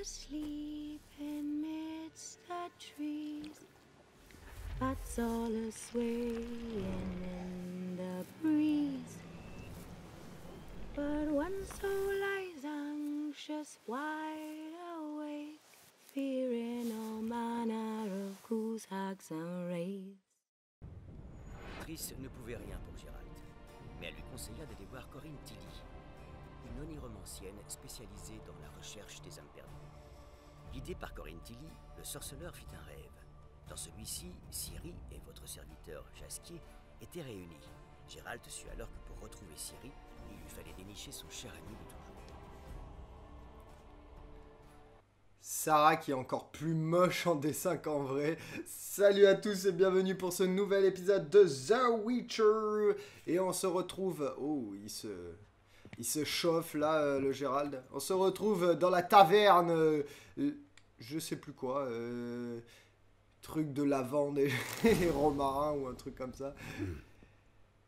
asleep amidst the trees. Bats all a swaying in the breeze. But one soul lies anxious, wide awake, fearing all manner of hags, and wraiths. Triss ne pouvait rien pour Gérald, mais elle lui conseilla d'aller voir Corinne Tilly, une oniromancienne spécialisée dans la recherche des âmes perdues. Guidé par Corinne Tilly, le sorceleur fit un rêve. Dans celui-ci, Ciri et votre serviteur Jasquier étaient réunis. Gérald sut alors que pour retrouver Ciri, il lui fallait dénicher son cher ami de toujours. Sarah qui est encore plus moche en dessin qu'en vrai. Salut à tous et bienvenue pour ce nouvel épisode de The Witcher. Et on se retrouve... Oh, il se... Il se chauffe là, euh, le Gérald. On se retrouve dans la taverne. euh, je sais plus quoi. euh, truc de lavande et, et romarin ou un truc comme ça.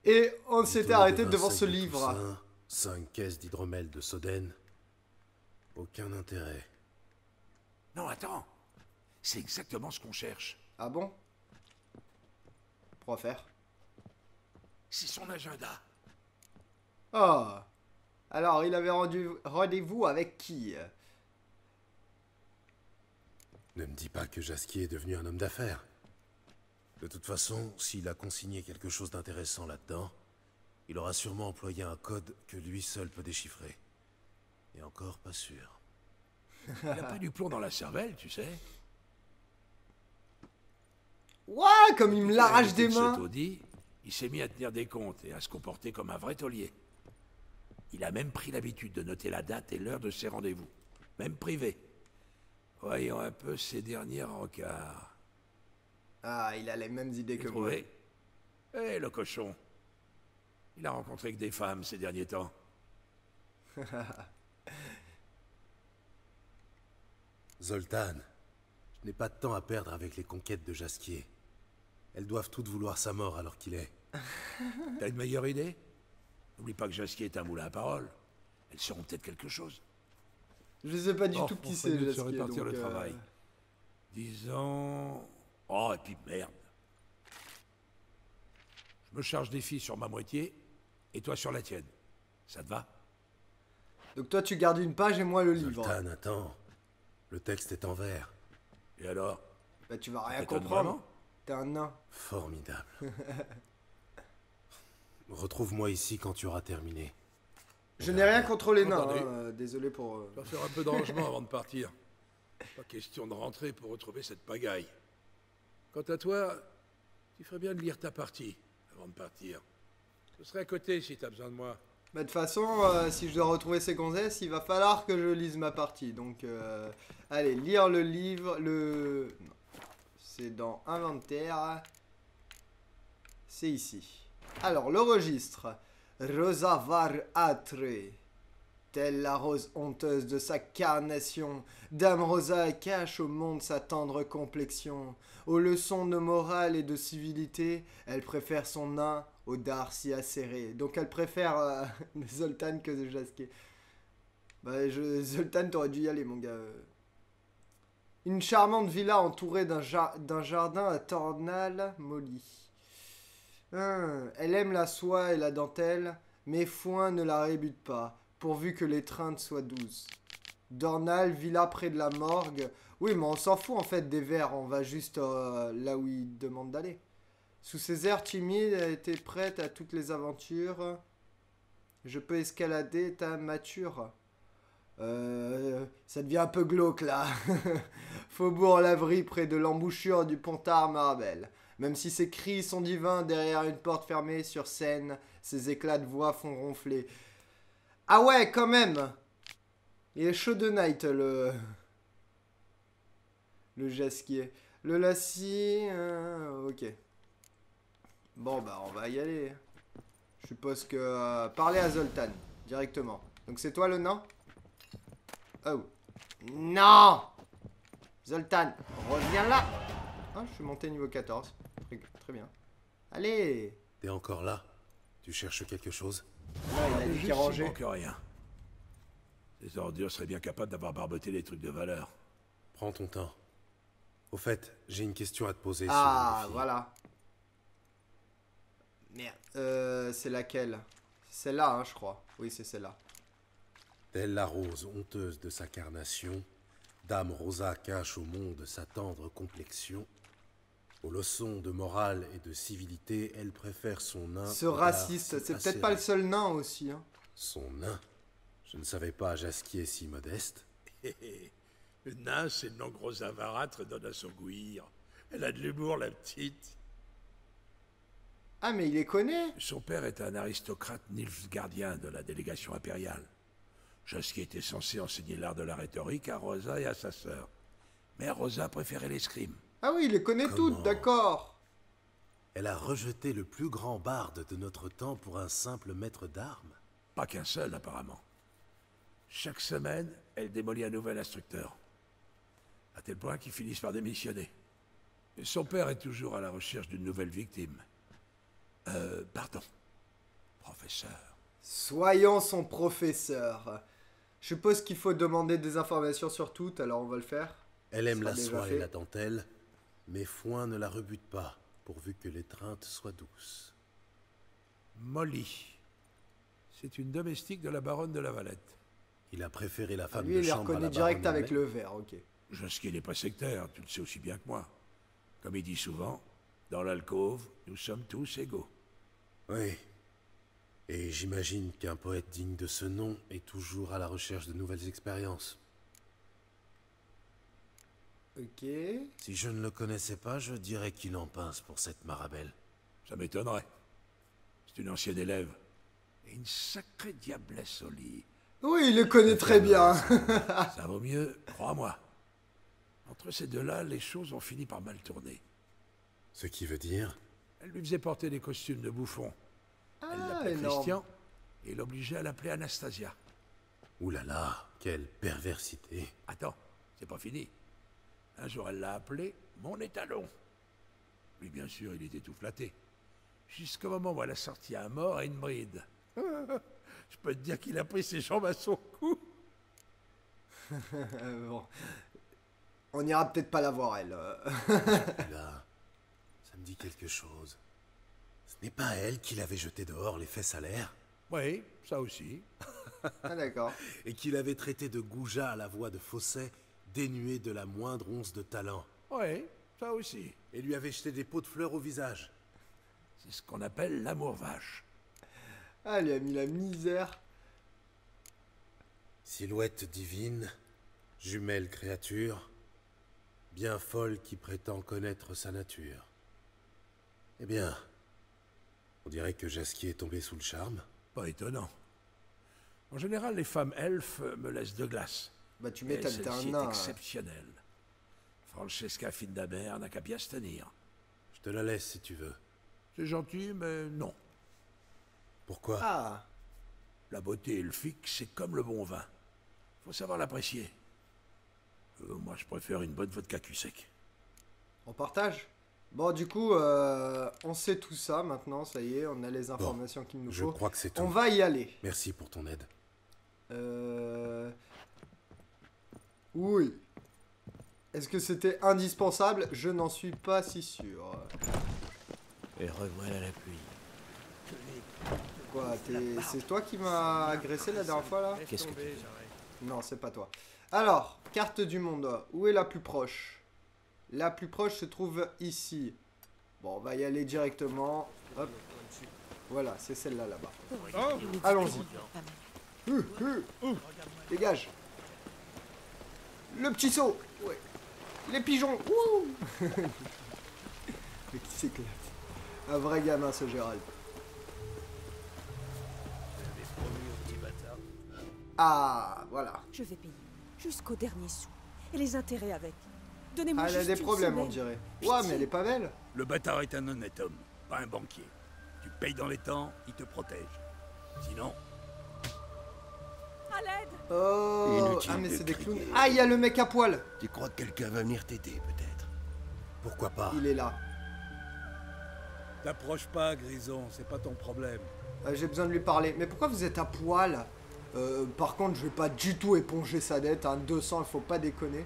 Et on s'était arrêté de devant ce livre. Cinq caisses d'hydromel de Soden. Aucun intérêt. Non, attends. C'est exactement ce qu'on cherche. Ah bon? Pourquoi faire? C'est son agenda. Oh Alors, il avait rendu rendez-vous avec qui? Ne me dis pas que Jasquier est devenu un homme d'affaires. De toute façon, s'il a consigné quelque chose d'intéressant là-dedans, il aura sûrement employé un code que lui seul peut déchiffrer. Et encore pas sûr. Il n'a pas du plomb dans la cervelle, tu sais. Ouah, comme il me l'arrache des mains il s'est mis à tenir des comptes et à se comporter comme un vrai taulier. Il a même pris l'habitude de noter la date et l'heure de ses rendez-vous, même privé. Voyons un peu ses derniers rencarts. Ah, il a les mêmes idées que moi. trouvé Eh, le cochon. Il a rencontré que des femmes ces derniers temps. Zoltan, je n'ai pas de temps à perdre avec les conquêtes de Jasquier. Elles doivent toutes vouloir sa mort alors qu'il est. T'as une meilleure idée? N'oublie pas que Jasquier est un moulin à parole. Elles seront peut-être quelque chose. Je sais pas du Oh, tout qui c'est, Jasquier, répartir le euh, travail. Disons... Oh, et puis merde. Je me charge des filles sur ma moitié, et toi sur la tienne. Ça te va? Donc toi, tu gardes une page et moi le livre. Zoltan, attends. Le texte est en vert. Et alors? Bah, tu vas rien comprendre. T'es un nain. Formidable. Retrouve-moi ici quand tu auras terminé. Je n'ai rien contre les nains. Hein, euh, Désolé pour. euh, Je vais faire un peu de rangement avant de partir. Pas question de rentrer pour retrouver cette pagaille. Quant à toi, tu ferais bien de lire ta partie avant de partir. Je serai à côté si t'as besoin de moi. Bah, de toute façon, euh, si je dois retrouver ces gonzesses, il va falloir que je lise ma partie. Donc, euh, allez, lire le livre. Le. C'est dans Inventaire. C'est ici. Alors, le registre. Rosa var atre. Telle la rose honteuse de sa carnation, Dame Rosa cache au monde sa tendre complexion. Aux leçons de morale et de civilité, elle préfère son nain au dard si acéré. Donc elle préfère euh, Zoltan que Jasquet. Bah, Zoltan, t'aurais dû y aller, mon gars. Une charmante villa entourée d'un jar- d'un jardin à Tornal Molly. Hein, elle aime la soie et la dentelle, mais foin ne la rébute pas, pourvu que l'étreinte soit douce. Dornal, villa près de la morgue. Oui, mais on s'en fout en fait des vers, on va juste euh, là où il demande d'aller. Sous ses airs timides, elle était prête à toutes les aventures. Je peux escalader ta mature. Euh, ça devient un peu glauque là. Faubourg Lavry près de l'embouchure du Pontard Marabel. Même si ses cris sont divins derrière une porte fermée sur scène, ses éclats de voix font ronfler. Ah ouais, quand même Il est chaud de night le. Le jasquier. Le lassi. euh, ok. Bon bah on va y aller. Je suppose que. euh, parler à Zoltan directement. Donc c'est toi le nain? Oh. Non Zoltan, reviens là Ah, je suis monté niveau 14. Très, bien. Allez T'es encore là? Tu cherches quelque chose? Là, il a dit qu'il rangeait. rien. Les ordures seraient bien capables d'avoir barboté des trucs de valeur. Prends ton temps. Au fait, j'ai une question à te poser Ah, voilà. Merde. Euh, c'est laquelle? Celle-là, hein, je crois. Oui, c'est celle-là. Telle la rose honteuse de sa carnation, Dame Rosa cache au monde sa tendre complexion. Aux leçons de morale et de civilité, elle préfère son nain. Ce raciste, c'est peut-être pas le seul nain aussi. Hein. Son nain Je ne savais pas Jasquier si modeste. Hé hé, Le nain, c'est le nom que Rosa Varatre donne à son gouir. Elle a de l'humour, la petite. Ah, mais il les connaît Son père est un aristocrate nilfgaardien de la délégation impériale. Jasquier était censé enseigner l'art de la rhétorique à Rosa et à sa sœur. Mais Rosa préférait l'escrime. Ah oui, il les connaît toutes, d'accord. Elle a rejeté le plus grand barde de notre temps pour un simple maître d'armes. Pas qu'un seul, apparemment. Chaque semaine, elle démolit un nouvel instructeur. À tel point qu'ils finissent par démissionner. Et son père est toujours à la recherche d'une nouvelle victime. Euh, pardon. Professeur. Soyons son professeur. Je suppose qu'il faut demander des informations sur toutes, alors on va le faire. Elle aime la soie et la dentelle, mais foin ne la rebute pas, pourvu que l'étreinte soit douce. Molly. C'est une domestique de la baronne de la Valette. Il a préféré la femme Lui, de il chambre à reconnaît la direct avec le verre, ok. Jasquier n'est pas sectaire, tu le sais aussi bien que moi. Comme il dit souvent, dans l'alcôve, nous sommes tous égaux. Oui. Et j'imagine qu'un poète digne de ce nom est toujours à la recherche de nouvelles expériences. Ok. Si je ne le connaissais pas, je dirais qu'il en pince pour cette marabelle. Ça m'étonnerait. C'est une ancienne élève. Et une sacrée diablesse au lit. Oui, il le connaît très bien. Ça vaut mieux, crois-moi. Entre ces deux-là, les choses ont fini par mal tourner. Ce qui veut dire Elle lui faisait porter des costumes de bouffon. Elle Ah, l'appelait. Christian et l'obligeait à l'appeler Anastasia. Ouh là là, quelle perversité. Attends, c'est pas fini. Un jour, elle l'a appelé mon étalon. Lui, bien sûr, il était tout flatté. Jusqu'au moment où elle a sorti un mort et une bride. Je peux te dire qu'il a pris ses jambes à son cou. Euh, bon. On ira peut-être pas la voir, elle. euh. Là, ça me dit quelque chose. Ce n'est pas elle qui l'avait jeté dehors les fesses à l'air Oui, ça aussi. ah, d'accord. et qui l'avait traité de goujat à la voix de fausset, dénué de la moindre once de talent, Oui, ça aussi. et lui avait jeté des pots de fleurs au visage. C'est ce qu'on appelle l'amour vache. Ah, elle lui a mis la misère. Silhouette divine, jumelle créature, bien folle qui prétend connaître sa nature. Eh bien, on dirait que Jasquier est tombé sous le charme. Pas étonnant. En général, les femmes elfes me laissent de glace. Bah, tu m'étonnes, t'es un nain. hein. exceptionnelle. Francesca Findamer n'a qu'à bien se tenir. Je te la laisse si tu veux. C'est gentil, mais non. Pourquoi? Ah, La beauté elfique, c'est comme le bon vin. Faut savoir l'apprécier. Euh, moi, je préfère une bonne vodka cul sec. on partage? Bon, du coup, euh, on sait tout ça maintenant, ça y est, on a les informations qu'il nous Je faut. crois que c'est tout. On va y aller. Merci pour ton aide. Euh... Oui. Est-ce que c'était indispensable? Je n'en suis pas si sûr. Et revoilà la pluie. Quoi, t'es- c'est toi qui m'as agressé la dernière fois là? Qu'est-ce que tu veux Non, c'est pas toi. Alors, carte du monde. Où est la plus proche? La plus proche se trouve ici. Bon, on va y aller directement. Hop. Voilà, c'est celle-là là-bas. Allons-y. Hum, hum, hum. Dégage. Le petit saut. Ouais. Les pigeons. Wouh Mais qui s'éclate. Un vrai gamin ce Gérald. Ah, voilà. Je vais payer jusqu'au dernier sou. Et les intérêts avec. Donnez-moi Ah, elle a des problèmes, on dirait. Ouais, mais elle est pas belle. Le bâtard est un honnête homme, pas un banquier. Tu payes dans les temps, il te protège. Sinon, À l'aide Oh, Inutile ah mais de c'est des crier. clowns. Ah, il y a le mec à poil. Tu crois que quelqu'un va venir t'aider, peut-être? Pourquoi pas? Il est là. t'approche pas, Grison, c'est pas ton problème. Euh, J'ai besoin de lui parler. Mais pourquoi vous êtes à poil? Euh, par contre, je vais pas du tout éponger sa dette. Hein. 200, il faut pas déconner.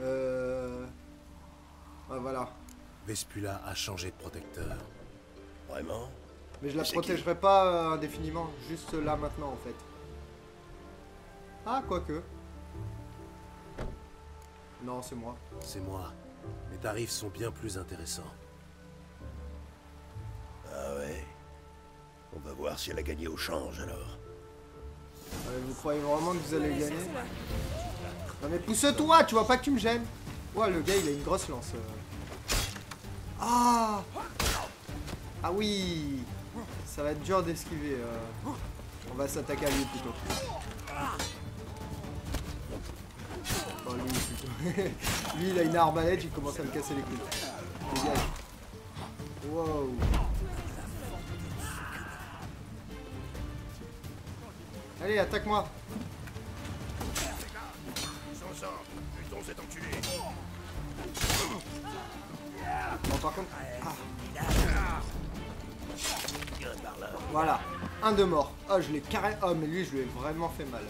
Euh... ouais, voilà. Vespula a changé de protecteur. Vraiment? Mais je la C'est qui? protégerai pas euh, indéfiniment. Juste là maintenant, en fait. Ah, quoique. Non, c'est moi. C'est moi. Mes tarifs sont bien plus intéressants. Ah ouais On va voir si elle a gagné au change alors. Euh, vous croyez vraiment que vous allez gagner Non mais pousse-toi, tu vois pas que tu me gênes. Ouais, le gars il a une grosse lance. euh. Ah Ah oui Ça va être dur d'esquiver. euh. On va s'attaquer à lui plutôt. Lui il a une arbalète, il commence à me casser les couilles. Dégage. Wow. Allez, attaque-moi. Bon, par contre. ah. Voilà, un de mort. Oh, je l'ai carré. Oh, mais lui, je lui ai vraiment fait mal.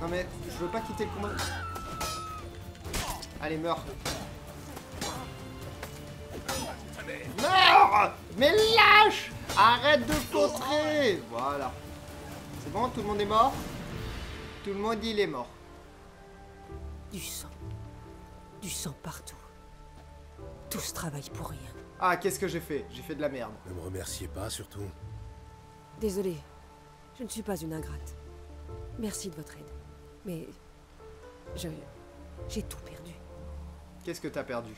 Non, mais je veux pas quitter le combat. Allez, meurs. Meurs Mais lâche Arrête de poutrer Voilà. C'est bon, tout le monde est mort? Tout le monde, il est mort. Du sang. Du sang partout. Tout ce travail pour rien. Ah, qu'est-ce que j'ai fait? J'ai fait de la merde. Ne me remerciez pas, surtout. Désolé, je ne suis pas une ingrate. Merci de votre aide. Mais je j'ai tout perdu. Qu'est-ce que t'as perdu?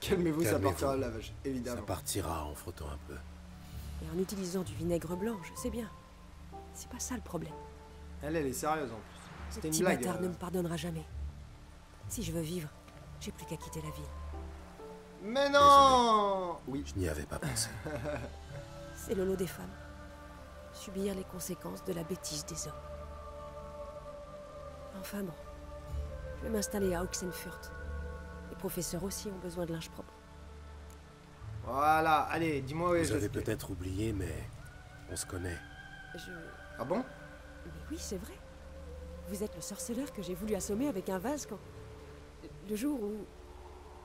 Calmez-vous, ça partira au lavage, Ça évidemment. partira en frottant un peu. Et en utilisant du vinaigre blanc, je sais bien. C'est pas ça le problème. Elle, elle est sérieuse en plus. C'était une petit blague. bâtard euh. ne me pardonnera jamais. Si je veux vivre, j'ai plus qu'à quitter la ville. Mais non Oui. Je n'y avais pas pensé. C'est le lot des femmes. Subir les conséquences de la bêtise des hommes. Enfin bon. Je vais m'installer à Oxenfurt. Les professeurs aussi ont besoin de linge propre. Voilà, allez, dis-moi où est Vous avez peut-être oublié, mais on se connaît. Je... Ah bon? Mais oui, c'est vrai. Vous êtes le sorceleur que j'ai voulu assommer avec un vase quand... Le jour où...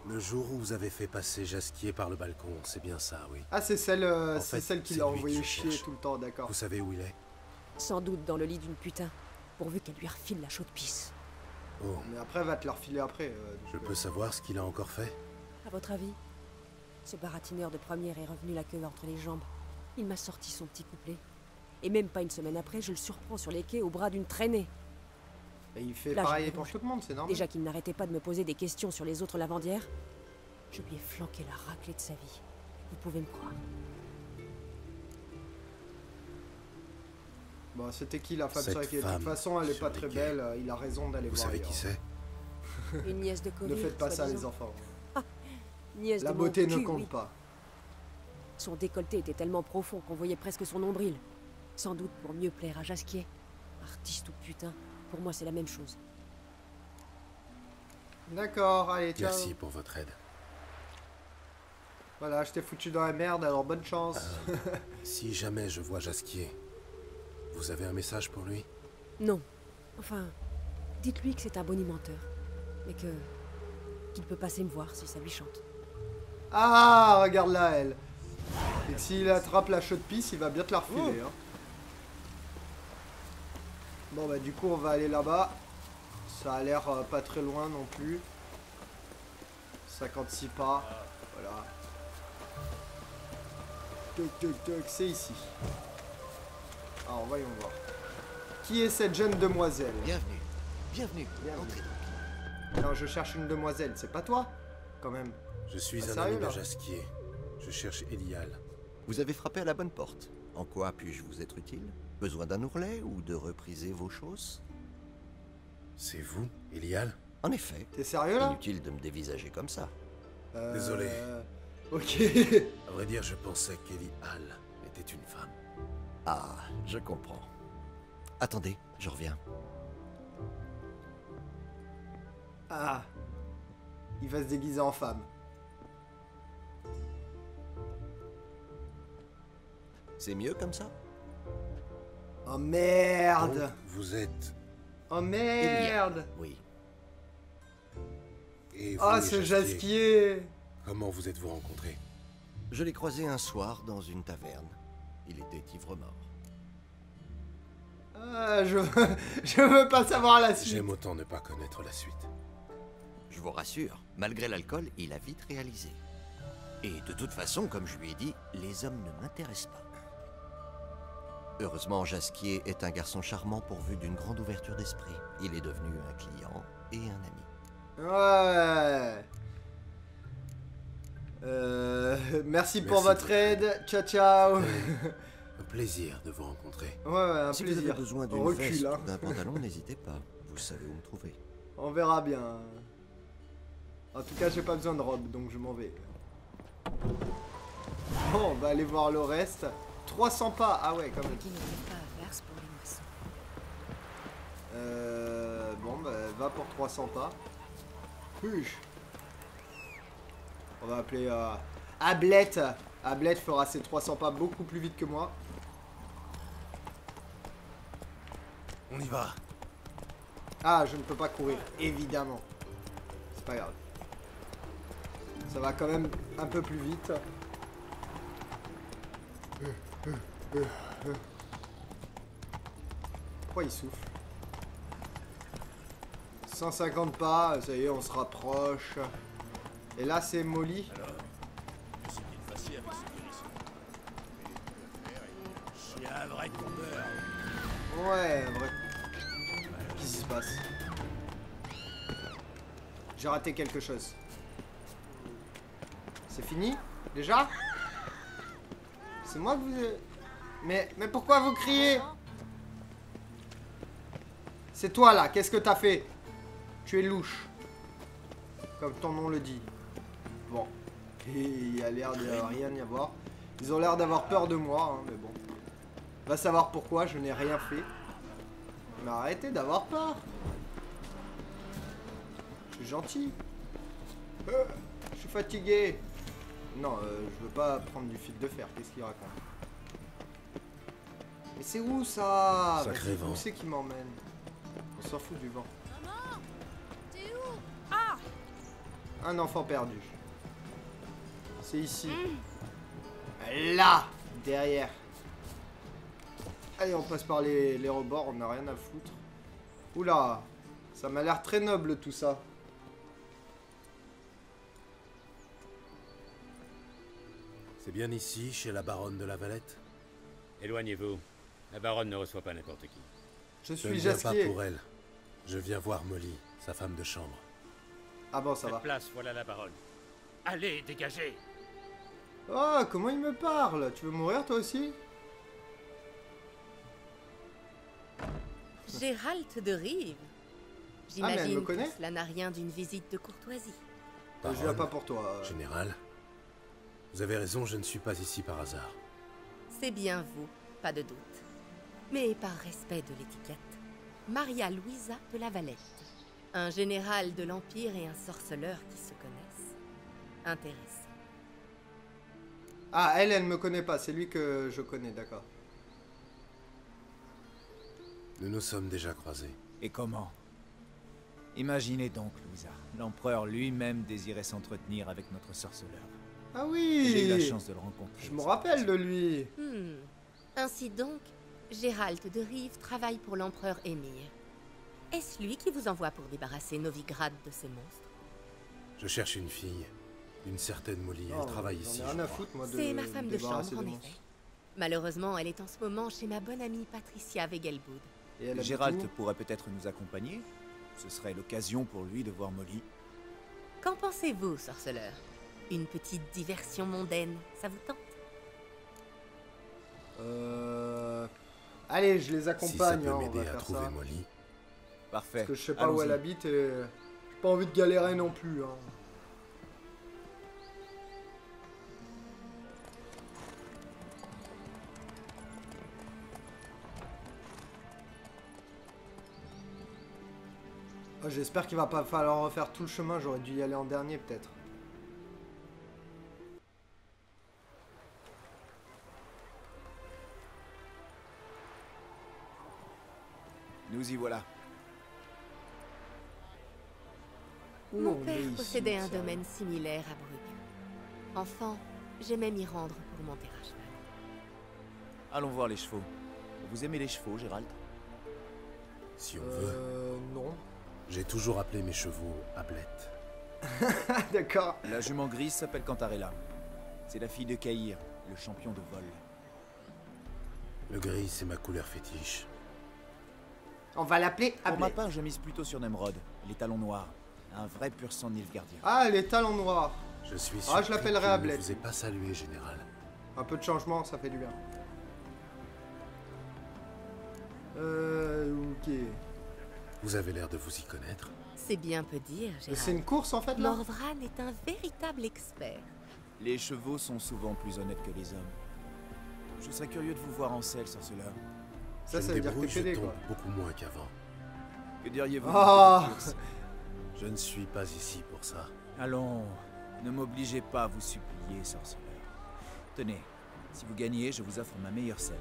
Le jour où vous avez fait passer Jasquier par le balcon, c'est bien ça, oui. Ah, c'est celle, euh, c'est celle qui l'a envoyé chier tout le temps, d'accord. Vous savez où il est? Sans doute dans le lit d'une putain. Pourvu qu'elle lui refile la chaude pisse. Oh, Mais après, elle va te le refiler après. euh, donc, je euh, peux savoir ce qu'il a encore fait? À votre avis Ce baratineur de première est revenu la queue entre les jambes. Il m'a sorti son petit couplet. Et même pas une semaine après, je le surprends sur les quais au bras d'une traînée. Et il fait Là, pareil pour tout le monde, c'est normal. Déjà qu'il n'arrêtait pas de me poser des questions sur les autres lavandières, je lui ai flanqué la raclée de sa vie. Vous pouvez me croire. Bon, c'était qui la femme De toute façon, elle est pas très belle. euh, Il a raison d'aller Vous voir. savez qui c'est? Une nièce de Ne Coville, faites pas ça, les enfants. Nièce La de beauté ne cul, compte oui. pas. Son décolleté était tellement profond qu'on voyait presque son nombril. Sans doute pour mieux plaire à Jasquier. Artiste ou putain, pour moi c'est la même chose. D'accord, allez, ciao. Merci pour votre aide. Voilà, je t'ai foutu dans la merde, alors bonne chance. Si jamais je vois Jasquier, vous avez un message pour lui? Non. Enfin, dites-lui que c'est un bonimenteur. Mais que. qu'il peut passer me voir si ça lui chante. Ah, regarde là, elle. Et que s'il attrape la chaude pisse, il va bien te la refiler. hein. Bon, bah, du coup, on va aller là-bas. Ça a l'air euh, pas très loin non plus. 56 pas. Voilà. Toc, toc, toc, c'est ici. Alors, voyons voir. Qui est cette jeune demoiselle? Bienvenue. Bienvenue. Bienvenue. Entrez donc. Non, je cherche une demoiselle, c'est pas toi Quand même? Je suis Ah, un sérieux, ami de Jasquier. Je cherche Elial. Vous avez frappé à la bonne porte. En quoi puis-je vous être utile? Besoin d'un ourlet ou de repriser vos choses? C'est vous, Elial En effet. T'es sérieux là? Inutile de me dévisager comme ça. Euh, Désolé. Ok. À vrai dire, je pensais qu'Elial était une femme. Ah, je comprends. Attendez, je reviens. ah. Il va se déguiser en femme. C'est mieux comme ça Oh merde Donc, vous êtes... Oh merde Oui. Et vous, Ah, les ce Jasquier, jasquier Comment vous êtes-vous rencontrés Je l'ai croisé un soir dans une taverne. Il était ivre-mort. Ah, je... je veux pas savoir la suite. J'aime autant ne pas connaître la suite. Je vous rassure, malgré l'alcool, il a vite réalisé. Et de toute façon, comme je lui ai dit, les hommes ne m'intéressent pas. Heureusement, Jasquier est un garçon charmant pourvu d'une grande ouverture d'esprit. Il est devenu un client et un ami. Ouais. Euh, merci pour Merci, votre aide. Ciao, ciao. Ouais, Un plaisir de vous rencontrer. ouais, un si vous plaisir. avez besoin d'une veste hein. ou d'un pantalon, n'hésitez pas. Vous savez où me trouver. On verra bien. En tout cas, j'ai pas besoin de robe, donc je m'en vais. Bon, on va aller voir le reste. 300 pas. Ah ouais, quand même. Qui ne vivent pas à verse pour les moissons. Euh, bon, bah, va pour 300 pas. On va appeler euh, Ablette. Ablette fera ses 300 pas beaucoup plus vite que moi. On y va. Ah, je ne peux pas courir, évidemment. C'est pas grave. Ça va quand même un peu plus vite. Pourquoi il souffle? 150 pas, ça y est, on se rapproche. Et là, c'est Molly. Je suis un vrai tombeur. Ouais, vrai. Qu'est-ce qui se passe? J'ai raté quelque chose. C'est fini? Déjà? C'est moi que vous... Mais, mais pourquoi vous criez? C'est toi là, qu'est-ce que t'as fait? Tu es louche. Comme ton nom le dit. Bon. Il y a l'air de rien y avoir. Ils ont l'air d'avoir peur de moi, hein, mais bon. Va savoir pourquoi, je n'ai rien fait. Mais arrêtez d'avoir peur. Je suis gentil. Euh, je suis fatigué. Non, euh, je veux pas prendre du fil de fer. Qu'est-ce qu'il raconte? Mais c'est où ça Sacré Vas-y, vent. Où c'est qui m'emmène On s'en fout du vent. Maman T'es où? Un enfant perdu. C'est ici. Là Derrière. Allez, on passe par les, les rebords, on n'a rien à foutre. Oula Ça m'a l'air très noble tout ça. C'est bien ici, chez la baronne de la Valette? Éloignez-vous. La baronne ne reçoit pas n'importe qui. Je Je ne suis viens pas pour elle. Je viens voir Molly, sa femme de chambre. Ah bon, ça va. place, voilà la baronne. Allez, dégagez Oh, comment il me parle? Tu veux mourir toi aussi? Gérald de Rive. Ah, J'imagine connaît que cela n'a rien d'une visite de courtoisie. Je viens Baronne, pas pour toi. euh. Général, vous avez raison, je ne suis pas ici par hasard. C'est bien vous, pas de doute. Mais par respect de l'étiquette, Maria Louisa de la Valette. Un général de l'Empire et un sorceleur qui se connaissent. Intéressant. Ah, elle, elle me connaît pas. C'est lui que je connais, d'accord. Nous nous sommes déjà croisés. Et comment? Imaginez donc, Louisa. L'empereur lui-même désirait s'entretenir avec notre sorceleur. Ah J'ai eu la oui chance de le rencontrer. Je me rappelle de lui. Hmm. Ainsi donc, Gérald de Rive travaille pour l'empereur Émir. Est-ce lui qui vous envoie pour débarrasser Novigrad de ces monstres Je cherche une fille, une certaine Molly. Elle travaille j'en ai ici. C'est ma femme de chambre, en effet. Malheureusement, elle est en ce moment chez ma bonne amie Patricia Wegelboud. Et elle habite Gérald pourrait peut-être nous accompagner. Ce serait l'occasion pour lui de voir Molly. Qu'en pensez-vous, sorceleur? Une petite diversion mondaine, ça vous tente? Euh... Allez, je les Si ça accompagne, peut hein, m'aider à trouver ça. Molly. Parfait. Parce que je sais pas où elle habite et j'ai pas envie de galérer non plus. Hein. Ah, J'espère qu'il va pas falloir refaire tout le chemin, j'aurais dû y aller en dernier peut-être. Nous y voilà. Mon père possédait un domaine similaire à Brugge. Enfant, j'aimais m'y rendre pour monter à cheval. Allons voir les chevaux. Vous aimez les chevaux, Gérald? Si on veut. Euh, non. J'ai toujours appelé mes chevaux Ablette. Ah, d'accord. La jument grise s'appelle Cantarella. C'est la fille de Caïr, le champion de vol. Le gris, c'est ma couleur fétiche. On va l'appeler Pour ma part, je mise plutôt sur Nemrod, les talons noirs. Un vrai pur sang Nilfgaardien. Ah, les talons noirs. Je suis Ah, je l'appellerai ne Ablette. vous ai pas salué, général. Un peu de changement, ça fait du bien. Euh, ok. Vous avez l'air de vous y connaître. C'est bien peu dire, C'est Gérald. une course en fait là Morvran est un véritable expert. Les chevaux sont souvent plus honnêtes que les hommes. Je serais curieux de vous voir en selle, sorceleur. Ça, je ça me veut dire que je pédé tombe quoi. beaucoup moins qu'avant. Que diriez-vous Ah. course Je ne suis pas ici pour ça. Allons, ne m'obligez pas à vous supplier, sorceleur. Tenez, si vous gagnez, je vous offre ma meilleure selle.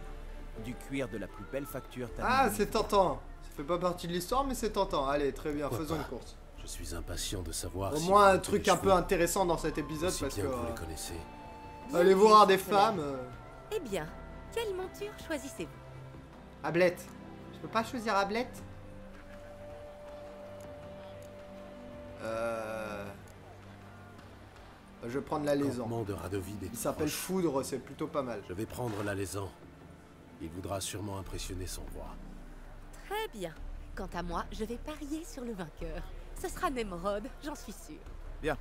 Du cuir de la plus belle facture Ah, c'est tentant. Ça fait pas partie de l'histoire, mais c'est tentant. Allez, très bien, Pourquoi faisons pas une course. Je suis impatient de savoir Au si moins un truc un peu intéressant dans cet épisode parce que. bien que vous euh, les connaissez. Allez voir des femmes. euh, Eh bien, quelle monture choisissez-vous? Ablette. Je peux pas choisir Ablette Euh. Je vais prendre la est Il s'appelle. Foudre, c'est plutôt pas mal. Je vais prendre la lézan. Il voudra sûrement impressionner son roi. Très bien. Quant à moi, je vais parier sur le vainqueur. Ce sera Nemrod, j'en suis sûre. Bien.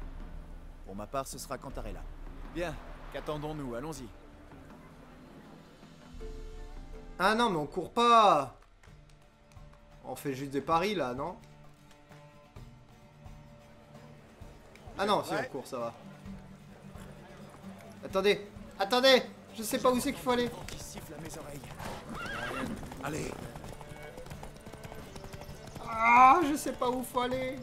Pour ma part, ce sera Cantarella. Bien. Qu'attendons-nous? Allons-y. Ah non, mais on court pas On fait juste des paris là, non Ah non, si on court, ça va. Attendez, attendez Je sais pas où c'est qu'il faut aller. Allez, Ah, je sais pas où faut aller.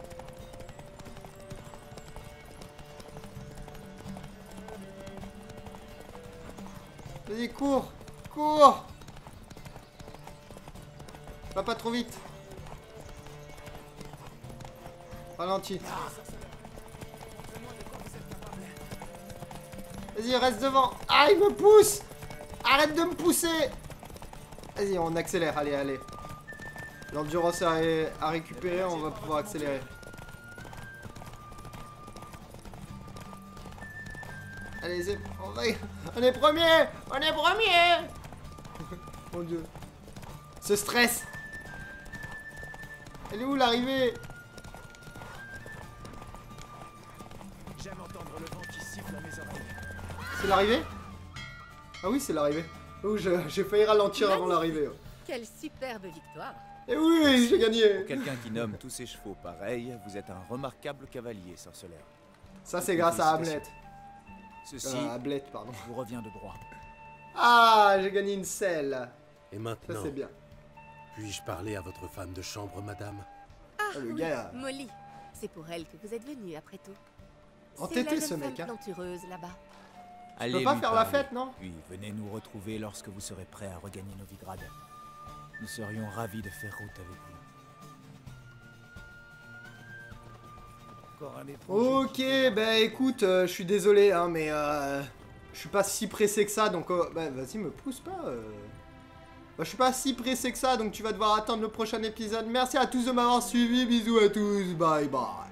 Vas-y, cours Cours Va pas trop vite. Ralentis. Vas-y, reste devant. Ah, il me pousse Arrête de me pousser Vas-y, on accélère. Allez, allez. L'endurance à, on va pouvoir accélérer. Allez, on, va- on est premier On est premier Mon dieu. Ce stress Elle est où l'arrivée? J'aime entendre le vent qui siffle à mes oreilles. C'est l'arrivée? Ah oui, c'est l'arrivée. Oh, je- j'ai failli ralentir avant l'arrivée. Quelle superbe victoire Et oui, j'ai gagné Pour quelqu'un qui nomme tous ses chevaux pareil, vous êtes un remarquable cavalier, sorceleur. Ça, c'est grâce à Hamlet. Ceci Euh, Hamlet, pardon. vous revient de droit. Ah, j'ai gagné une selle. Et Ça, maintenant, c'est bien. Puis-je parler à votre femme de chambre, madame? Ah, le gars. Molly, c'est pour elle que vous êtes venu après tout. Entêté, C'est ce mec, femme hein. plantureuse là-bas. Allez pas lui faire la fête, non? Puis venez nous retrouver lorsque vous serez prêt à regagner Novigrad. Nous serions ravis de faire route avec vous. Encore un étranger Ok, bah écoute, euh, je suis désolé, hein, mais euh, je suis pas si pressé que ça, donc euh, bah vas-y, me pousse pas. Bah, je suis pas si pressé que ça, donc tu vas devoir attendre le prochain épisode. Merci à tous de m'avoir suivi, bisous à tous, bye bye.